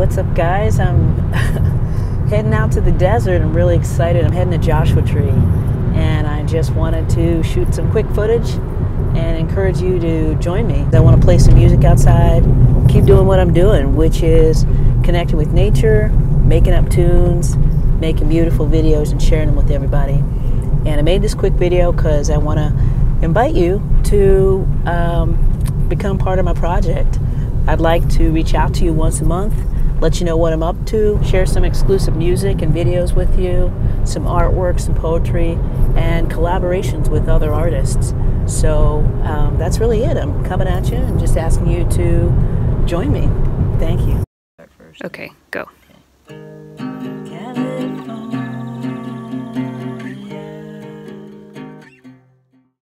what's up, guys? I'm heading out to the desert. I'm really excited. I'm heading to Joshua Tree, and I just wanted to shoot some quick footage and encourage you to join me. I want to play some music outside, keep doing what I'm doing, which is connecting with nature, making up tunes, making beautiful videos, and sharing them with everybody. And I made this quick video because I want to invite you to um, become part of my project. I'd like to reach out to you once a month, let you know what I'm up to, share some exclusive music and videos with you, some artwork, some poetry, and collaborations with other artists. So um, that's really it. I'm coming at you and just asking you to join me. Thank you. Okay, go.